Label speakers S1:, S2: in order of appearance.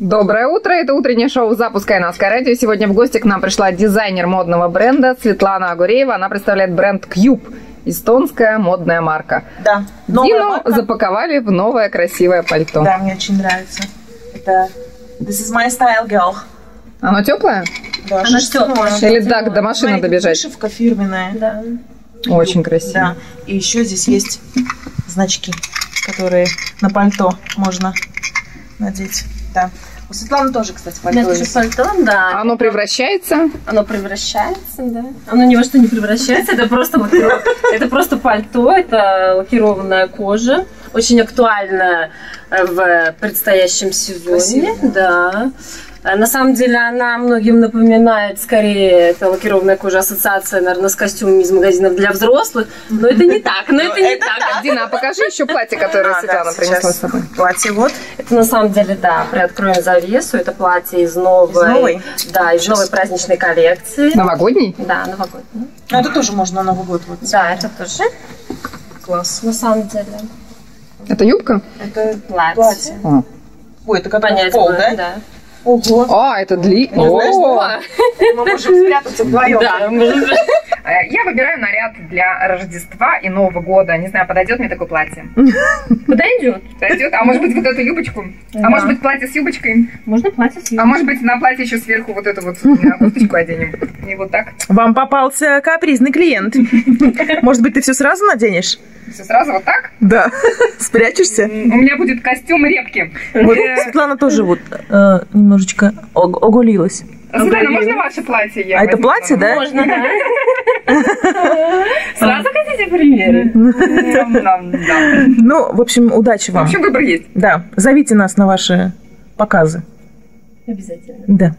S1: Доброе утро, это утреннее шоу «Запускай нас радио». Сегодня в гости к нам пришла дизайнер модного бренда Светлана Агуреева. Она представляет бренд Cube, эстонская модная марка.
S2: Да.
S1: Новая Дину марка. запаковали в новое красивое пальто.
S2: Да, мне очень нравится. Это This is my style, girl.
S1: Оно теплое?
S2: Да,
S1: Оно теплое. Или так, до машины Смотри, добежать?
S2: Вышивка фирменная.
S1: Да. Очень красиво. Да.
S2: И еще здесь есть значки, которые на пальто можно надеть. Да. У Светланы тоже, кстати, пальто
S3: У меня тоже пальто, да.
S1: Оно превращается?
S3: Оно превращается, да. Оно ни во что не превращается, это просто лакиров... это просто пальто, это лакированная кожа, очень актуальная в предстоящем сезоне, да. Э, на самом деле она многим напоминает скорее, это лакированная кожа ассоциация, наверное, с костюмами из магазинов для взрослых, но это не так, но это не так.
S1: Дина, а покажи еще платье, которое Светлана принесла с собой.
S2: Платье вот.
S3: Это на самом деле, да, приоткроем завесу, это платье из новой, да, из новой праздничной коллекции.
S1: Новогодний?
S3: Да, новогодний.
S2: Ну это тоже можно на Новый год. Вот,
S3: да, это тоже.
S2: Класс.
S3: На самом деле.
S1: Это юбка?
S2: Это платье. платье. А. Ой, это как
S3: Понять
S2: пол, да?
S3: Да.
S1: Ого. А, это дли...
S2: О, мы можем спрятаться вдвоем.
S3: Да,
S1: я выбираю наряд для Рождества и Нового года. Не знаю, подойдет мне такое платье?
S3: Подойдет.
S1: Подойдет. А может быть вот эту юбочку? А может быть платье с юбочкой?
S3: Можно платье с юбочкой.
S1: А может быть на платье еще сверху вот эту вот кофточку оденем? И вот так.
S2: Вам попался капризный клиент. Может быть, ты все сразу наденешь?
S1: Все сразу вот так?
S2: Да. Спрячешься? У
S1: меня будет костюм репки.
S2: Вот Светлана тоже вот э, немножечко оголилась.
S1: Светлана, можно ваше платье?
S2: Я а это платье, да?
S3: Можно, да. Сразу хотите примеры?
S2: Ну, в общем, удачи вам.
S1: В общем, выбор есть.
S2: Да. Зовите нас на ваши показы.
S3: Обязательно.
S2: Да.